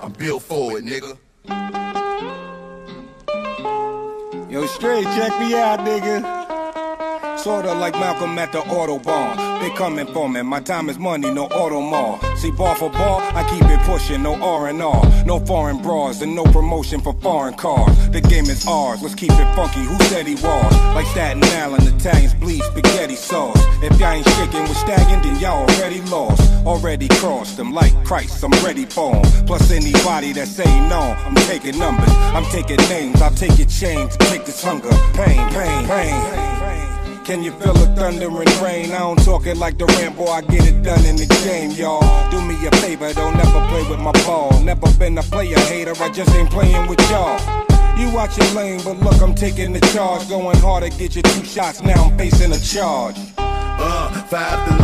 I'm built for it, nigga. Yo, straight, check me out, nigga. Sorta like Malcolm at the Audubon. They coming for me, my time is money, no auto mall. See, bar for bar, I keep it pushing, no R&R. No foreign bras and no promotion for foreign cars. The game is ours, let's keep it funky, who said he was? Like Staten Island, Italians bleed spaghetti sauce. If y'all ain't shaking with stagging, then y'all already lost. Already crossed them like Christ, I'm ready for 'em. Plus anybody that say no, I'm taking numbers. I'm taking names, I'll take your chains, take this hunger, pain, pain, pain. Can you feel the thunder and rain? I don't talk it like the Rambo, I get it done in the game, y'all. Do me a favor, don't never play with my ball. Never been a player hater, I just ain't playing with y'all. You watch your lane, but look, I'm taking the charge. Going hard to get you two shots, now I'm facing a charge. Uh, five